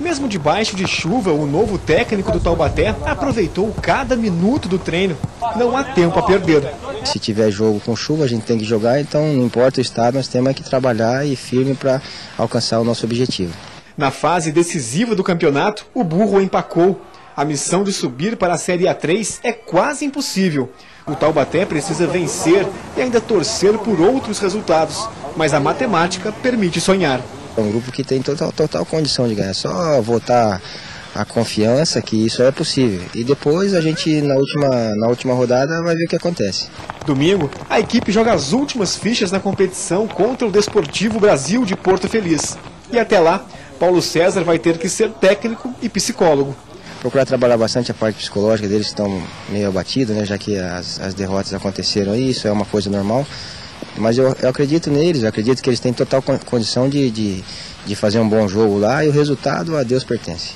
Mesmo debaixo de chuva, o novo técnico do Taubaté aproveitou cada minuto do treino. Não há tempo a perder. Se tiver jogo com chuva, a gente tem que jogar, então não importa o estado, nós temos que trabalhar e firme para alcançar o nosso objetivo. Na fase decisiva do campeonato, o burro empacou. A missão de subir para a Série A3 é quase impossível. O Taubaté precisa vencer e ainda torcer por outros resultados, mas a matemática permite sonhar. É um grupo que tem total, total condição de ganhar, só votar a confiança que isso é possível. E depois a gente, na última, na última rodada, vai ver o que acontece. Domingo, a equipe joga as últimas fichas na competição contra o Desportivo Brasil de Porto Feliz. E até lá, Paulo César vai ter que ser técnico e psicólogo. Procurar trabalhar bastante a parte psicológica deles, que estão meio abatidos, né, já que as, as derrotas aconteceram aí, isso é uma coisa normal. Mas eu, eu acredito neles, eu acredito que eles têm total condição de, de, de fazer um bom jogo lá e o resultado a Deus pertence.